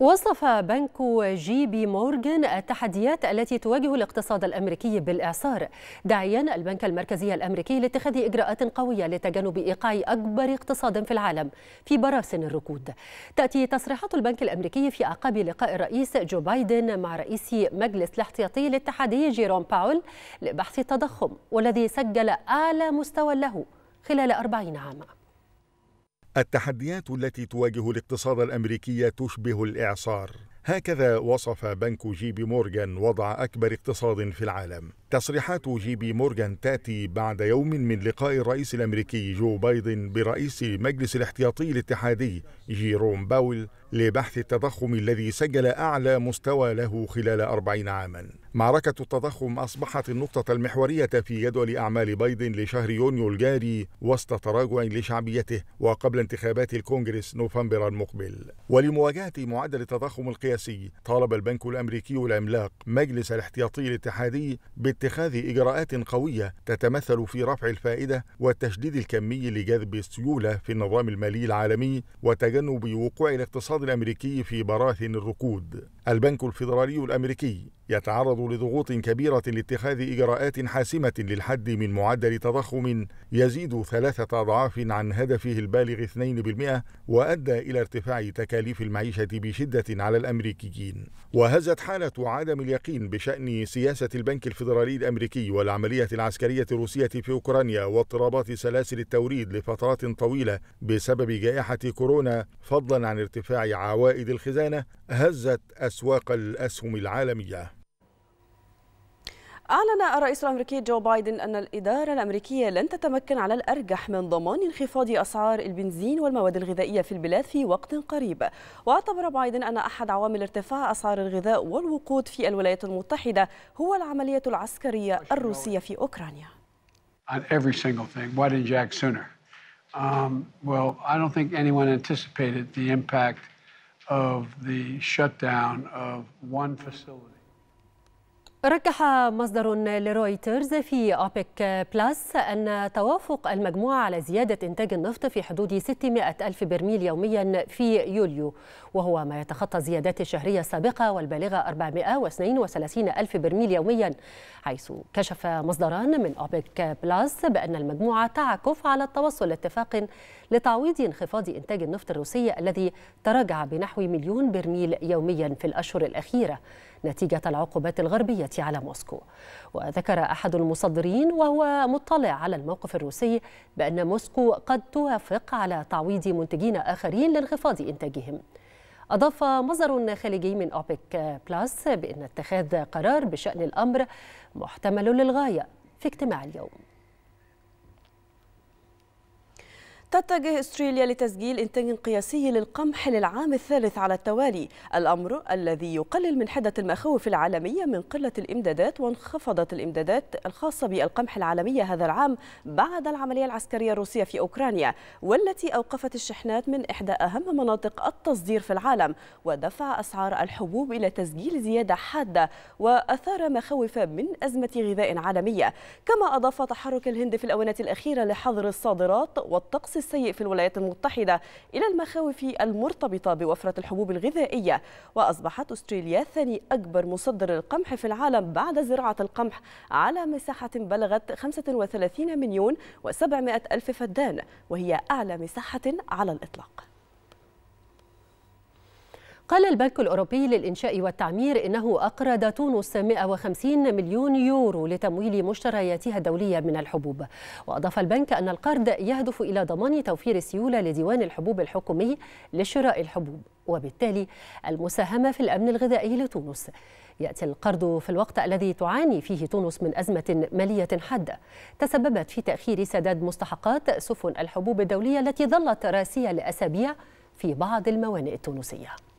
وصف بنك جي بي مورغان التحديات التي تواجه الاقتصاد الأمريكي بالإعصار. داعيا البنك المركزي الأمريكي لاتخاذ إجراءات قوية لتجنب إيقاع أكبر اقتصاد في العالم في براثن الركود. تأتي تصريحات البنك الأمريكي في أعقاب لقاء الرئيس جو بايدن مع رئيس مجلس الاحتياطي الاتحادي جيروم باول لبحث التضخم والذي سجل اعلى مستوى له خلال أربعين عاما. التحديات التي تواجه الاقتصاد الأمريكي تشبه الإعصار. هكذا وصف بنك جي بي مورغان وضع أكبر اقتصاد في العالم. تصريحات جي بي مورغان تأتي بعد يوم من لقاء الرئيس الأمريكي جو بايدن برئيس مجلس الاحتياطي الاتحادي جيروم باول لبحث التضخم الذي سجل أعلى مستوى له خلال أربعين عاما. معركة التضخم أصبحت النقطة المحورية في جدول أعمال بايدن لشهر يونيو الجاري وسط تراجع لشعبيته وقبل انتخابات الكونغرس نوفمبر المقبل. ولمواجهة معدل التضخم القياسي طالب البنك الأمريكي العملاق مجلس الاحتياطي الاتحادي باتخاذ إجراءات قوية تتمثل في رفع الفائدة والتشديد الكمي لجذب السيولة في النظام المالي العالمي وتجنب وقوع الاقتصاد الأمريكي في براثن الركود. البنك الفيدرالي الأمريكي يتعرض لضغوط كبيرة لاتخاذ إجراءات حاسمة للحد من معدل تضخم يزيد ثلاثة أضعاف عن هدفه البالغ 2% وأدى إلى ارتفاع تكاليف المعيشة بشدة على الأمريكيين. وهزت حالة عدم اليقين بشأن سياسة البنك الفيدرالي الأمريكي والعملية العسكرية الروسية في أوكرانيا واضطرابات سلاسل التوريد لفترات طويلة بسبب جائحة كورونا فضلا عن ارتفاع عوائد الخزانة هزت أسواق الأسهم العالمية أعلن الرئيس الأمريكي جو بايدن أن الإدارة الأمريكية لن تتمكن على الأرجح من ضمان انخفاض أسعار البنزين والمواد الغذائية في البلاد في وقت قريب واعتبر بايدن أن أحد عوامل ارتفاع أسعار الغذاء والوقود في الولايات المتحدة هو العملية العسكرية الروسية في أوكرانيا on every single thing. Why didn't you act sooner? Um, well, I don't think anyone anticipated the impact of the shutdown of one facility. رجح مصدر لرويترز في أوبك بلاس أن توافق المجموعة على زيادة إنتاج النفط في حدود 600 ألف برميل يوميا في يوليو وهو ما يتخطى زيادات الشهرية السابقة والبالغة 432 ألف برميل يوميا حيث كشف مصدران من أوبك بلاس بأن المجموعة تعكف على التوصل لاتفاق لتعويض انخفاض إنتاج النفط الروسي الذي تراجع بنحو مليون برميل يوميا في الأشهر الأخيرة. نتيجة العقوبات الغربية على موسكو. وذكر أحد المصدرين وهو مطلع على الموقف الروسي بأن موسكو قد توافق على تعويض منتجين آخرين لانخفاض إنتاجهم. أضاف مصدر خارجي من أوبك بلاس بأن اتخاذ قرار بشأن الأمر محتمل للغاية في اجتماع اليوم. تتجه استراليا لتسجيل إنتاج قياسي للقمح للعام الثالث على التوالي. الأمر الذي يقلل من حده المخاوف العالمية من قلة الإمدادات وانخفضت الإمدادات الخاصة بالقمح العالمية هذا العام بعد العملية العسكرية الروسية في أوكرانيا والتي أوقفت الشحنات من إحدى أهم مناطق التصدير في العالم ودفع أسعار الحبوب إلى تسجيل زيادة حادة وأثار مخاوف من أزمة غذاء عالمية. كما أضاف تحرك الهند في الآونة الأخيرة لحظر الصادرات والطقس السيء في الولايات المتحدة إلى المخاوف المرتبطة بوفرة الحبوب الغذائية. وأصبحت أستراليا ثاني أكبر مصدر للقمح في العالم بعد زراعة القمح على مساحة بلغت 35 مليون و700 ألف فدان وهي أعلى مساحة على الإطلاق. قال البنك الأوروبي للإنشاء والتعمير إنه أقرض تونس 150 مليون يورو لتمويل مشترياتها الدولية من الحبوب. وأضاف البنك أن القرض يهدف إلى ضمان توفير السيولة لديوان الحبوب الحكومي لشراء الحبوب. وبالتالي المساهمة في الأمن الغذائي لتونس. يأتي القرض في الوقت الذي تعاني فيه تونس من أزمة مالية حادة. تسببت في تأخير سداد مستحقات سفن الحبوب الدولية التي ظلت راسية لأسابيع في بعض الموانئ التونسية.